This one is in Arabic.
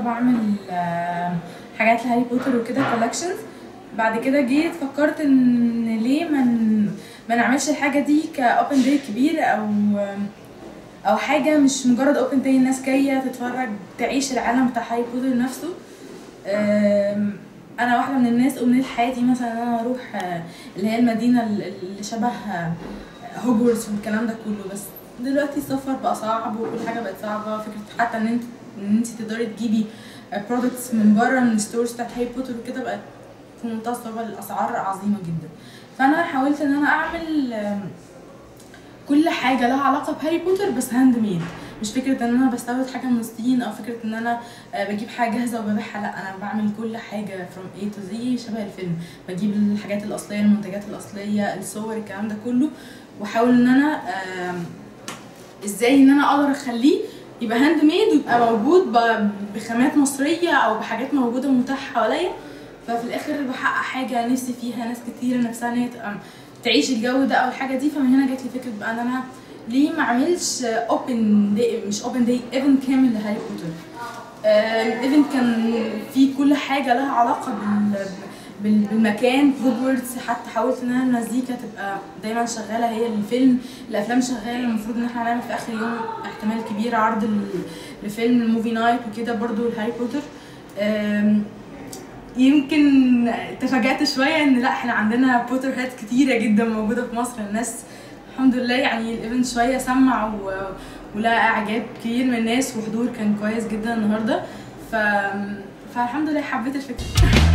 بعمل آه، حاجات لهاري بوتر وكده collections بعد كده جيت فكرت إن ليه ما ما نعملش الحاجة دي ك open day كبير أو أو حاجة مش مجرد open day الناس جاية تتفرج تعيش العالم بتاع هاري بوتر نفسه. أنا واحدة من الناس أمنية حياتي مثلا إن أنا أروح آه، اللي هي المدينة اللي شبه هوجورتس والكلام ده كله بس دلوقتي السفر بقى صعب وكل حاجة بقت صعبة. فكرة حتى إن انت إن أنت تقدري تجيبي products من بره من ال stores بتاعت هاري بوتر وكده بقت في منتهى الصعوبه الأسعار عظيمة جدا. فأنا حاولت إن أنا أعمل كل حاجة لها علاقة بهاري بوتر بس handmade مش فكرة إن أنا بستورد حاجة من الصين أو فكرة إن أنا آه، بجيب حاجة جاهزة وببيعها لأ أنا بعمل كل حاجة from A to Z شبه الفيلم. بجيب الحاجات الأصلية المنتجات الأصلية الصور الكلام ده كله وأحاول إن أنا إزاي إن أنا أقدر أخليه يبقى handmade ويبقى موجود بخامات مصرية أو بحاجات موجودة متاحة حواليا. ففي الآخر بحقق حاجة نفسي فيها ناس كتير نفسها إن هي تعيش الجو ده أو الحاجة دي. فمن هنا جات لي فكرة بقى إن أنا ليه ما اعملش open day مش open day event كامل لهاري بوتر. ال event كان فيه كل حاجة لها علاقة بال بال- بالمكان. هوجورتس حتى حاولت إن أنا المزيكا تبقى دايما شغالة هي الفيلم. الأفلام شغالة المفروض إن إحنا هنعمل في آخر يوم احتمال كبير عرض لفيلم ال movie night وكده برضو لهاري بوتر. يمكن تفاجأت شوية إن لأ إحنا عندنا Potterheads كتيرة جدا موجودة في مصر. الناس الحمد لله يعني ال event شوية سمع و... ولقى إعجاب كبير من الناس وحضور كان كويس جدا النهاردة. ف... فالحمد لله حبيت الفكرة.